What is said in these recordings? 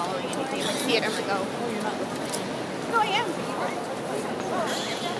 following anything. I see it, I'm like, oh. No, I am. Oh,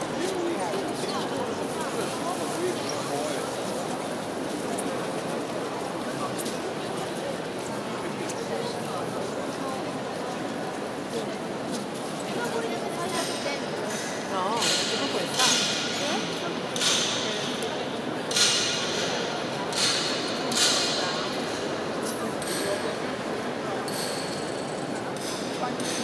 tutto questa.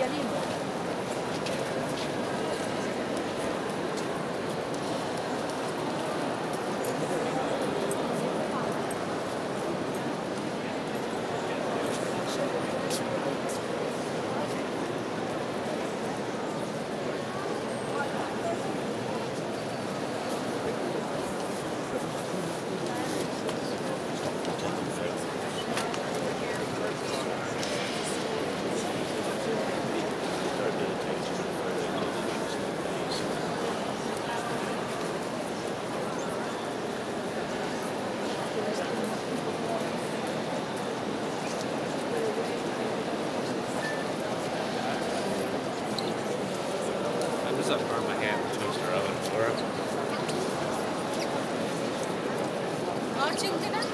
I What's up, burn my hand in the toaster oven for it? Watching dinner?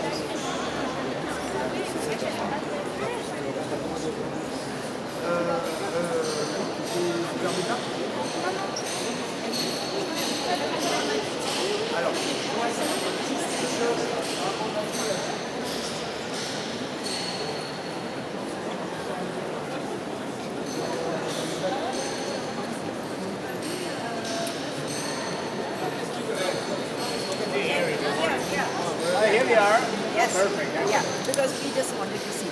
Gracias. yes. Perfect. Yeah, because we just wanted to see.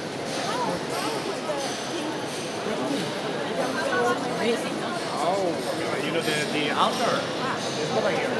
Oh, you know the the altar. Ah. It's over here.